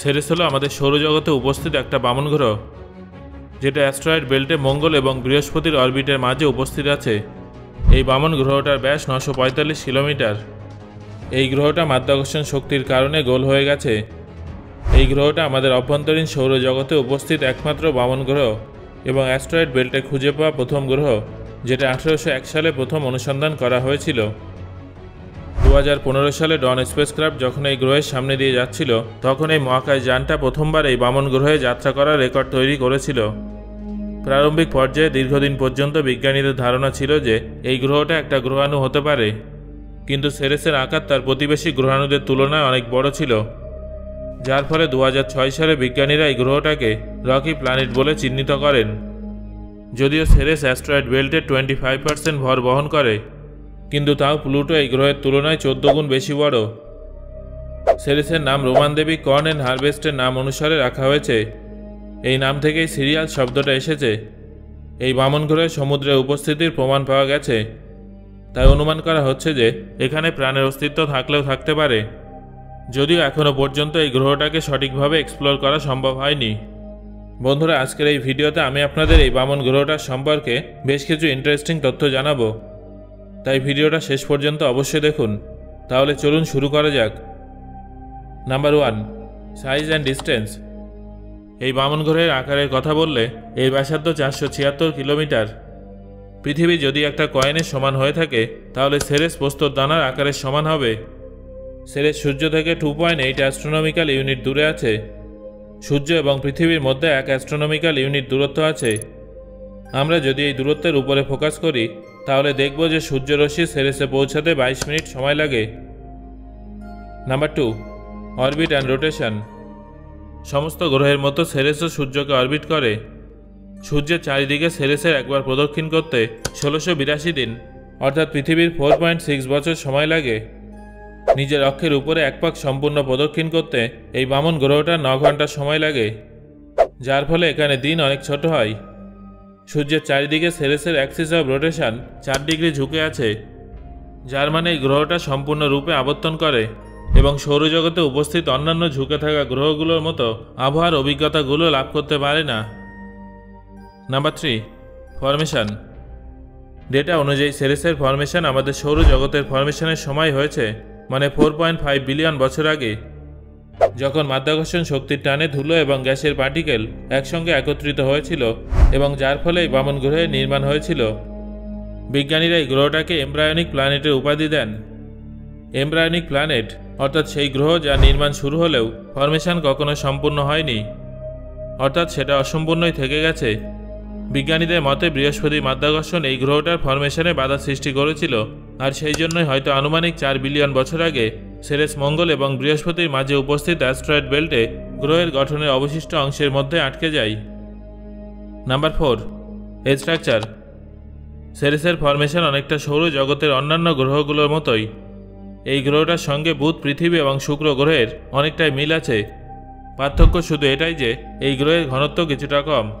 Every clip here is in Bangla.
সেরেস হলো আমাদের সৌরজগতে উপস্থিত একটা বামন গ্রহ যেটা অ্যাস্ট্রয়েড বেল্টে মঙ্গল এবং বৃহস্পতির অরবিটের মাঝে উপস্থিত আছে। এই বামন গ্রহটার ব্যাস নশো কিলোমিটার। এই গ্রহটা মাধ্যাকর্ষণ শক্তির কারণে গোল হয়ে গেছে। এই গ্রহটা আমাদের অভ্যন্তরীণ সৌরজগতে উপস্থিত একমাত্র বামন গ্রহ এবং অ্যাস্ট্রয়েড বেল্টে খুঁজে পাওয়া প্রথম গ্রহ, যেটা আঠেরোশো এক সালে প্রথম অনুসন্ধান করা হয়েছিল। দু হাজার পনেরো সালে ডন স্পেসক্রাফট যখন এই গ্রহের সামনে দিয়ে যাচ্ছিল, তখন এই মহাকাশ যানটা প্রথমবার এই বামন গ্রহে যাত্রা করার রেকর্ড তৈরি করেছিল। প্রারম্ভিক পর্যায়ে দীর্ঘদিন পর্যন্ত বিজ্ঞানীদের ধারণা ছিল যে এই গ্রহটা একটা গ্রহাণু হতে পারে, কিন্তু সেরেসের আকার তার প্রতিবেশী গ্রহাণুদের তুলনায় অনেক বড় ছিল। যার ফলে দু হাজার ছয় সালে বিজ্ঞানীরা এই গ্রহটাকে রকি প্ল্যানেট বলে চিহ্নিত করেন। যদিও সেরেস অ্যাস্ট্রয়েড বেল্টের টোয়েন্টি ফাইভ পার্সেন্ট ভর বহন করে কিন্তু তাও প্লুটো এই গ্রহের তুলনায় চোদ্দ গুণ বেশি বড়। সেরেসের নাম রোমান দেবী কর্ন অ্যান্ড হারভেস্টের নাম অনুসারে রাখা হয়েছে। এই নাম থেকেই সিরিয়াল শব্দটা এসেছে। এই বামন গ্রহে সমুদ্রের উপস্থিতির প্রমাণ পাওয়া গেছে। তাই অনুমান করা হচ্ছে যে, এখানে প্রাণের অস্তিত্ব থাকলেও থাকতে পারে। যদিও এখনও পর্যন্ত এই গ্রহটাকে সঠিকভাবে এক্সপ্লোর করা সম্ভব হয়নি। বন্ধুরা, আজকের এই ভিডিওতে আমি আপনাদের এই বামন গ্রহটার সম্পর্কে বেশ কিছু ইন্টারেস্টিং তথ্য জানাব। তাই ভিডিওটা শেষ পর্যন্ত অবশ্যই দেখুন। তাহলে চলুন শুরু করা যাক। Number one size and distance এই বামন গ্রহের আকারের কথা বললে এর ব্যাসার্ধ চারশো ছিয়াত্তর কিলোমিটার। পৃথিবী যদি একটা কয়েনের সমান হয়ে থাকে, তাহলে সেরেস পোস্তর দানার আকারের সমান হবে। সেরেস সূর্য থেকে two point eight astronomical unit দূরে আছে। সূর্য এবং পৃথিবীর মধ্যে এক অ্যাস্ট্রোনমিক্যাল ইউনিট দূরত্ব আছে। আমরা যদি এই দূরত্বের উপরে ফোকাস করি, তাহলে দেখব যে সূর্যরশ্মি সেরেসে পৌঁছাতে বাইশ মিনিট সময় লাগে। Number two orbit and rotation সমস্ত গ্রহের মতো সেরেসও সূর্যকে অরবিট করে। সূর্যের চারিদিকে সেরেসের একবার প্রদক্ষিণ করতে ষোলোশো বিরাশি দিন, অর্থাৎ পৃথিবীর ফোর পয়েন্ট সিক্স বছর সময় লাগে। নিজের অক্ষের উপরে এক পাক সম্পূর্ণ প্রদক্ষিণ করতে এই বামন গ্রহটা ন ঘণ্টা সময় লাগে, যার ফলে এখানে দিন অনেক ছোট হয়। সূর্যের চারিদিকে সেরেসের অ্যাক্সিস অফ রোটেশন চার ডিগ্রি ঝুঁকে আছে, যার মানে এই গ্রহটা সম্পূর্ণরূপে আবর্তন করে এবং সৌরজগতে উপস্থিত অন্যান্য ঝুঁকে থাকা গ্রহগুলোর মতো আবহাওয়ার অভিজ্ঞতাগুলো লাভ করতে পারে না। নাম্বার থ্রি ফরমেশন ডেটা অনুযায়ী সেরেসের ফরমেশন আমাদের সৌরজগতের ফরমেশনের সময় হয়েছে মানে ফোর পয়েন্ট ফাইভ বিলিয়ন বছর আগে। যখন মাধ্যাকর্ষণ শক্তির টানে ধুলো এবং গ্যাসের পার্টিকেল একসঙ্গে একত্রিত হয়েছিল এবং যার ফলে এই বামন গ্রহে নির্মাণ হয়েছিল, বিজ্ঞানীরা এই গ্রহটাকে এমব্রায়নিক প্ল্যানেটের উপাধি দেন। এমব্রায়নিক প্ল্যানেট, অর্থাৎ সেই গ্রহ যা নির্মাণ শুরু হলেও ফরমেশন কখনো সম্পূর্ণ হয়নি। অর্থাৎ সেটা অসম্পূর্ণই থেকে গেছে। বিজ্ঞানীদের মতে বৃহস্পতি মাধ্যাকর্ষণ এই গ্রহটার ফরমেশনে বাধা সৃষ্টি করেছিল, আর সেই জন্যই হয়তো আনুমানিক চার বিলিয়ন বছর আগে সেরেস মঙ্গল এবং বৃহস্পতির মাঝে উপস্থিত অ্যাস্ট্রয়েড বেল্টে গ্রহের গঠনের অবশিষ্ট অংশের মধ্যে আটকে যায়। Number four structure. সেরেসের ফরমেশন অনেকটা সৌর জগতের অন্যান্য গ্রহগুলোর মতোই। এই গ্রহটার সঙ্গে বুধ, পৃথিবী এবং শুক্র গ্রহের অনেকটাই মিল আছে। পার্থক্য শুধু এটাই যে, এই গ্রহের ঘনত্ব কিছুটা কম।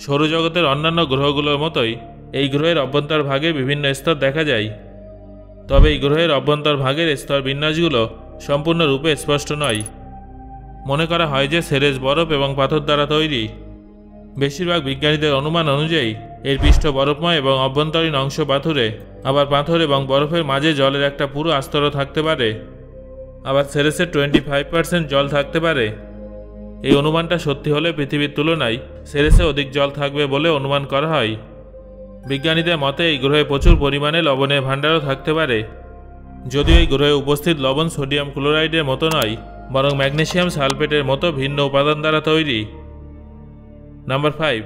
সৌরজগতের অন্যান্য গ্রহগুলোর মতোই এই গ্রহের অভ্যন্তর ভাগে বিভিন্ন স্তর দেখা যায়। তবে এই গ্রহের অভ্যন্তর ভাগের স্তর বিন্যাসগুলো সম্পূর্ণরূপে স্পষ্ট নয়। মনে করা হয় যে সেরেস বরফ এবং পাথর দ্বারা তৈরি। বেশিরভাগ বিজ্ঞানীদের অনুমান অনুযায়ী, এর পৃষ্ঠ বরফময় এবং অভ্যন্তরীণ অংশ পাথুরে, আবার পাথর এবং বরফের মাঝে জলের একটা পুরো আস্তরও থাকতে পারে। আবার সেরেসের টোয়েন্টি ফাইভ পার্সেন্ট জল থাকতে পারে। এই অনুমানটা সত্যি হলে পৃথিবীর তুলনায় সেরেসে অধিক জল থাকবে বলে অনুমান করা হয়। বিজ্ঞানীদের মতে, এই গ্রহে প্রচুর পরিমাণে লবণের ভাণ্ডারও থাকতে পারে। যদিও এই গ্রহে উপস্থিত লবণ সোডিয়াম ক্লোরাইডের মতো নয়, বরং ম্যাগনেশিয়াম সালফেটের মতো ভিন্ন উপাদান দ্বারা তৈরি। Number five,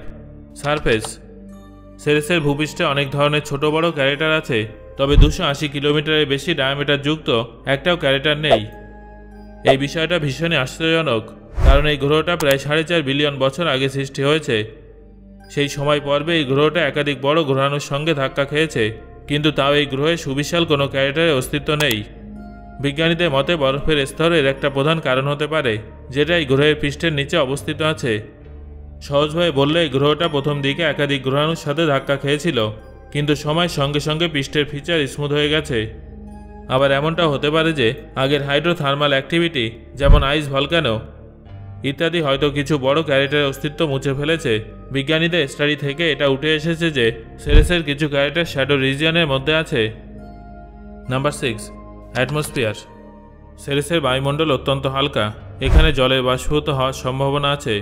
surface. সেরেসের ভূপৃষ্ঠে অনেক ধরনের ছোট বড় ক্যারেটার আছে, তবে দুশো আশি কিলোমিটারের বেশি ডায়ামিটার যুক্ত একটাও ক্যারেটার নেই। এই বিষয়টা ভীষণই আশ্চর্যজনক, কারণ এই গ্রহটা প্রায় সাড়ে চার বিলিয়ন বছর আগে সৃষ্টি হয়েছে। সেই সময় পর্বে এই গ্রহটা একাধিক বড় গ্রহাণুর সঙ্গে ধাক্কা খেয়েছে, কিন্তু তাও এই গ্রহে সুবিশাল কোনো ক্যারেটারের অস্তিত্ব নেই। বিজ্ঞানীদের মতে বরফের স্তরের একটা প্রধান কারণ হতে পারে, যেটা এই গ্রহের পৃষ্ঠের নিচে অবস্থিত আছে। সহজভাবে বললে, এই গ্রহটা প্রথম দিকে একাধিক গ্রহাণুর সাথে ধাক্কা খেয়েছিল, কিন্তু সময়ের সঙ্গে সঙ্গে পৃষ্ঠের ফিচার স্মুথ হয়ে গেছে। আবার এমনটা হতে পারে যে, আগের হাইড্রোথার্মাল অ্যাক্টিভিটি, যেমন আইস ভলকানো, ইত্যাদি হয়তো কিছু বড় ক্যারেটের অস্তিত্ব মুছে ফেলেছে। বিজ্ঞানীদের স্টাডি থেকে এটা উঠে এসেছে যে সেরেসের কিছু ক্যারেক্টার শ্যাডো রিজিয়নের মধ্যে আছে। নাম্বার সিক্স অ্যাটমসফিয়ার সেরেসের বায়ুমণ্ডল অত্যন্ত হালকা। এখানে জলের বাষ্পীভূত হওয়ার সম্ভাবনা আছে।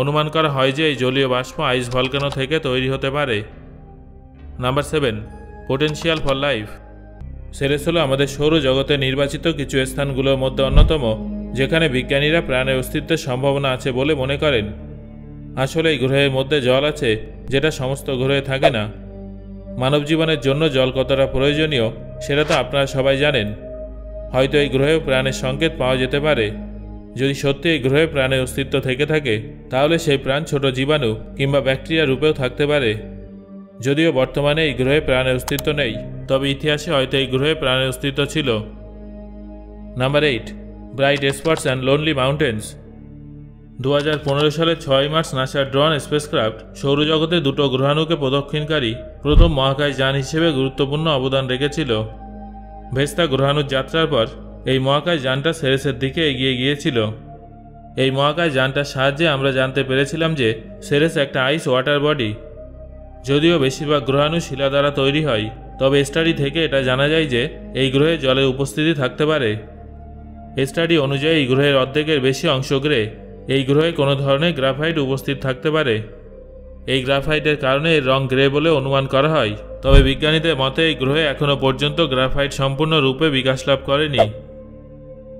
অনুমান করা হয় যে এই জলীয় বাষ্প আইস ভলকানো থেকে তৈরি হতে পারে। Number seven potential for life Ceres হলো আমাদের সৌরজগতে নির্বাচিত কিছু স্থানগুলোর মধ্যে অন্যতম, যেখানে বিজ্ঞানীরা প্রাণের অস্তিত্বের সম্ভাবনা আছে বলে মনে করেন। আসলে এই গ্রহের মধ্যে জল আছে, যেটা সমস্ত গ্রহে থাকে না। মানব জীবনের জন্য জল কতটা প্রয়োজনীয়, সেটা তো আপনারা সবাই জানেন। হয়তো এই গ্রহেও প্রাণের সংকেত পাওয়া যেতে পারে। যদি সত্যি এই গ্রহে প্রাণের অস্তিত্ব থেকে থাকে, তাহলে সেই প্রাণ ছোট জীবাণু কিংবা ব্যাকটেরিয়া রূপেও থাকতে পারে। যদিও বর্তমানে এই গ্রহে প্রাণের অস্তিত্ব নেই, তবে ইতিহাসে হয়তো এই গ্রহে প্রাণের অস্তিত্ব ছিল। Number eight, bright spots and lonely mountains. দু সালের ছয় মার্চ নাসার ড্রন স্পেসক্রাফট সৌরজগতে দুটো গ্রহাণুকে প্রদক্ষিণকারী প্রথম মহাকাশ যান হিসেবে গুরুত্বপূর্ণ অবদান রেখেছিল। ভেস্তা গ্রহাণুর যাত্রার পর এই মহাকাশ যানটা সেরেসের দিকে এগিয়ে গিয়েছিল। এই মহাকাশ যানটার সাহায্যে আমরা জানতে পেরেছিলাম যে সেরেস একটা আইস ওয়াটার বডি যদিও বেশিরভাগ গ্রহাণু শিলা দ্বারা তৈরি হয়, তবে স্টাডি থেকে এটা জানা যায় যে এই গ্রহে জলের উপস্থিতি থাকতে পারে। স্টাডি অনুযায়ী গ্রহের অর্ধেকের বেশি অংশ গ্রে। এই গ্রহে কোনো ধরনের গ্রাফাইট উপস্থিত থাকতে পারে। এই গ্রাফাইটের কারণে এর রং গ্রে বলে অনুমান করা হয়। তবে বিজ্ঞানীদের মতে, এই গ্রহে এখনও পর্যন্ত গ্রাফাইট সম্পূর্ণরূপে বিকাশ লাভ করেনি।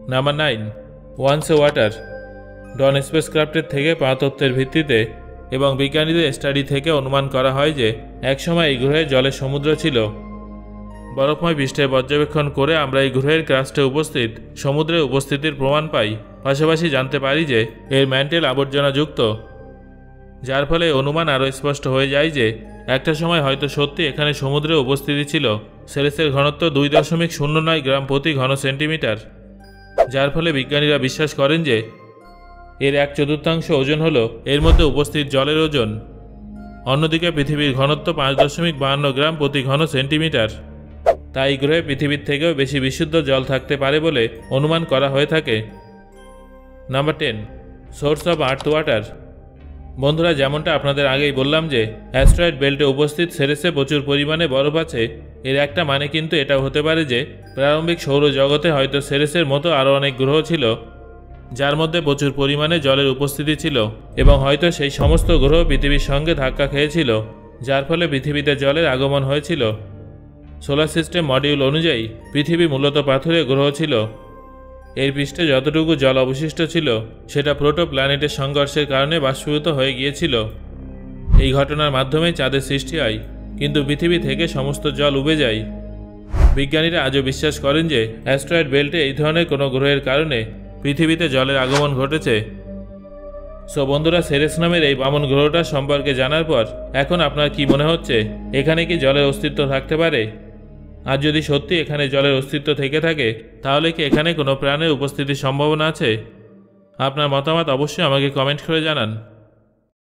Number nine once a water Dawn স্পেসক্রাফটের থেকে পাতত্ত্বের ভিত্তিতে এবং বিজ্ঞানীদের স্টাডি থেকে অনুমান করা হয় যে, একসময় এই গ্রহে জলের সমুদ্র ছিল। বরফময় পৃষ্ঠের পর্যবেক্ষণ করে আমরা এই গ্রহের ক্রাস্টে উপস্থিত সমুদ্রে উপস্থিতির প্রমাণ পাই। পাশাপাশি জানতে পারি যে এর ম্যান্টেল আবর্জনাযুক্ত, যার ফলে অনুমান আরও স্পষ্ট হয়ে যায় যে একটা সময় হয়তো সত্যি এখানে সমুদ্রের উপস্থিতি ছিল। সেরেসের ঘনত্ব দুই দশমিক শূন্য নয় গ্রাম প্রতি ঘন সেন্টিমিটার, যার ফলে বিজ্ঞানীরা বিশ্বাস করেন যে এর এক চতুর্থাংশ ওজন হলো এর মধ্যে উপস্থিত জলের ওজন। অন্যদিকে পৃথিবীর ঘনত্ব পাঁচ দশমিক বাহান্ন গ্রাম প্রতি ঘন সেন্টিমিটার। তাই গ্রহে পৃথিবীর থেকেও বেশি বিশুদ্ধ জল থাকতে পারে বলে অনুমান করা হয়ে থাকে। Number ten source of earth water বন্ধুরা, যেমনটা আপনাদের আগেই বললাম যে অ্যাস্ট্রয়েড বেল্টে উপস্থিত সেরেসে প্রচুর পরিমাণে বরফ আছে। এর একটা মানে কিন্তু এটা হতে পারে যে, প্রারম্ভিক সৌরজগতে হয়তো সেরেসের মতো আরও অনেক গ্রহ ছিল, যার মধ্যে প্রচুর পরিমাণে জলের উপস্থিতি ছিল এবং হয়তো সেই সমস্ত গ্রহ পৃথিবীর সঙ্গে ধাক্কা খেয়েছিল, যার ফলে পৃথিবীতে জলের আগমন হয়েছিল। সোলার সিস্টেম মডিউল অনুযায়ী পৃথিবী মূলত পাথুরে গ্রহ ছিল। এর পৃষ্ঠে যতটুকু জল অবশিষ্ট ছিল, সেটা প্রোটো প্ল্যানেটের সংঘর্ষের কারণে বাষ্পীভূত হয়ে গিয়েছিল। এই ঘটনার মাধ্যমে চাঁদের সৃষ্টি হয়, কিন্তু পৃথিবী থেকে সমস্ত জল উবে যায়। বিজ্ঞানীরা আজও বিশ্বাস করেন যে, অ্যাস্ট্রয়েড বেল্টে এই ধরনের কোনো গ্রহের কারণে পৃথিবীতে জলের আগমন ঘটেছে। সো বন্ধুরা, সেরেস নামের এই বামন গ্রহটা সম্পর্কে জানার পর, এখন আপনার কি মনে হচ্ছে? এখানে কি জলের অস্তিত্ব থাকতে পারে? আর যদি সত্যি এখানে জলের অস্তিত্ব থেকে থাকে, তাহলে কি এখানে কোনো প্রাণের উপস্থিতির সম্ভাবনা আছে? আপনার মতামত অবশ্যই আমাকে কমেন্ট করে জানান।